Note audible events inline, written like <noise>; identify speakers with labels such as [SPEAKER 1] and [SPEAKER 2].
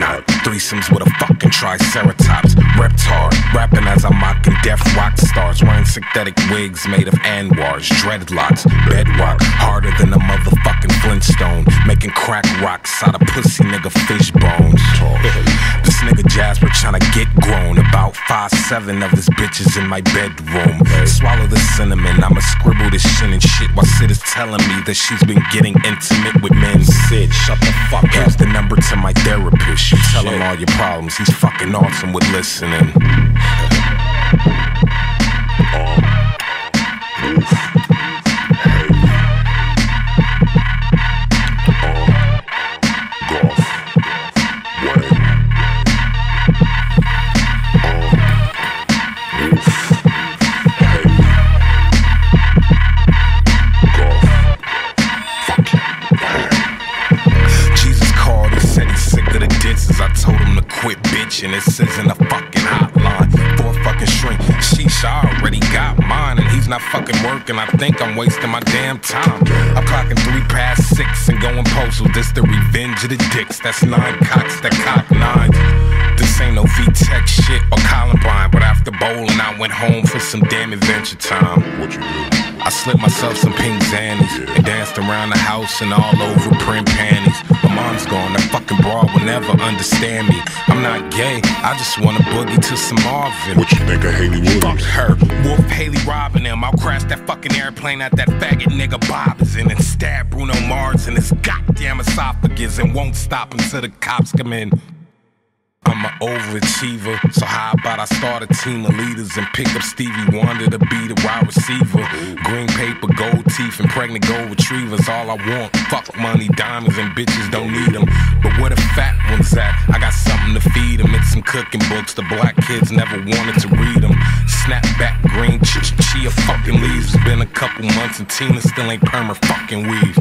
[SPEAKER 1] threesomes with a fucking triceratops. Reptar, rapping as I'm mocking deaf rock stars. Wearing synthetic wigs made of Anwar's, dreadlocks, bedrock, harder than a motherfucking Flintstone. Making crack rocks out of pussy nigga fish bones. <laughs> this Jasper tryna get grown. About five seven of his bitches in my bedroom. Swallow the cinnamon, I'ma scribble this shit and shit while Sid is telling me that she's been getting intimate with men. Sid, shut the fuck up. Here's the number to my therapist. You tell him all your problems. He's fucking awesome with listening. Quit bitching. This isn't a fucking hotline for a fucking shrink. Sheesh, I already got mine, and he's not fucking working. I think I'm wasting my damn time. I'm clocking three past six and going postal. This the revenge of the dicks. That's nine cocks that cock nines. This ain't no V-Tech shit or Columbine, but after bowling, I went home for some damn adventure time.
[SPEAKER 2] What you do?
[SPEAKER 1] I slipped myself some pink zannies and danced around the house and all over print panties. My mom's gone, that fucking broad will never understand me. I'm not gay, I just wanna boogie to some Marvin.
[SPEAKER 2] What you think of Haley
[SPEAKER 1] Fuck her. Wolf Haley robbing him. I'll crash that fucking airplane at that faggot nigga B.o.B is in and stab Bruno Mars in his goddamn esophagus and won't stop until the cops come in. I'm an overachiever, so how about I start a team of leaders and pick up Stevie Wonder to be the wide receiver? Green paper, gold teeth, and pregnant gold retrievers, all I want. Fuck money, diamonds, and bitches don't need them. But where the fat ones at? I got something to feed them. It's some cooking books the black kids never wanted to read them. Snapback, green ch- chia fucking leaves. It's been a couple months and Tina still ain't perma fucking weave.